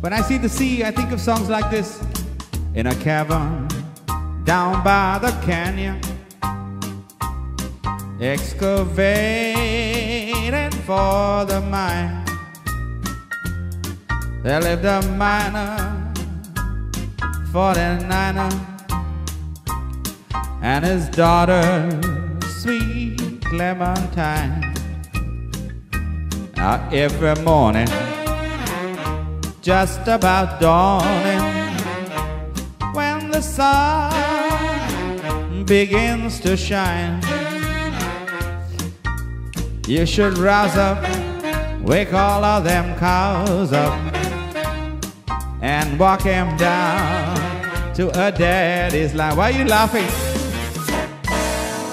When I see the sea, I think of songs like this. In a cavern down by the canyon, excavating for the mine. There lived a miner, 49er, and his daughter, sweet Clementine. Now every morning, just about dawning, when the sun begins to shine, you should rouse up, wake all of them cows up, and walk him down to a daddy's line. Why are you laughing?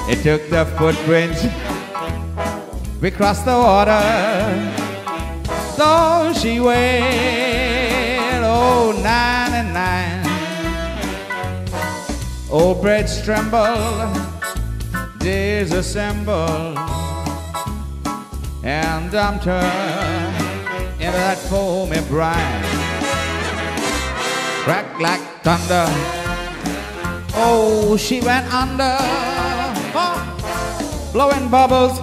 It took the footbridge. We crossed the water. so she weighed, Old breads tremble, days assemble, and dumped her into that foamy brine. Crack like thunder, oh, she went under, oh, blowing bubbles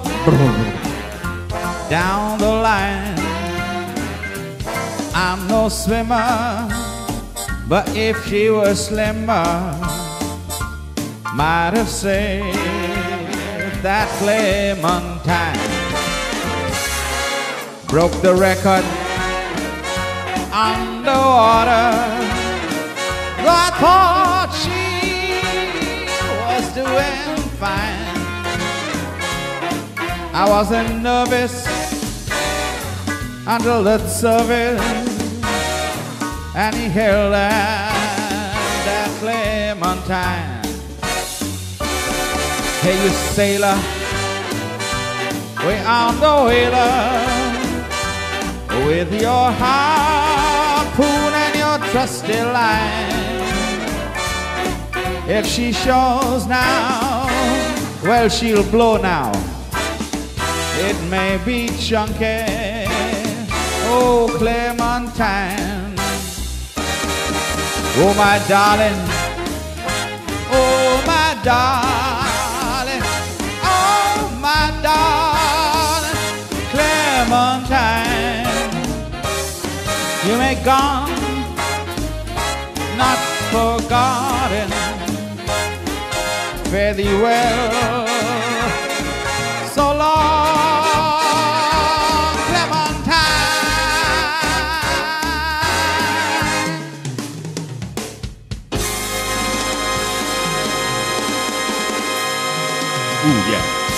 down the line. I'm no swimmer, but if she was slimmer, might have saved that Clementine. Broke the record underwater. I thought she was doing fine. I wasn't nervous until the service, and he held out that Clementine. Hey, you sailor, we on the whaler with your harpoon and your trusty line. If she shows now, well, she'll blow now. It may be chunky, oh Clementine. Oh my darling, oh my darling, Clementine. You may gone, not forgotten. Fare thee well, so long, Clementine. Ooh, yeah.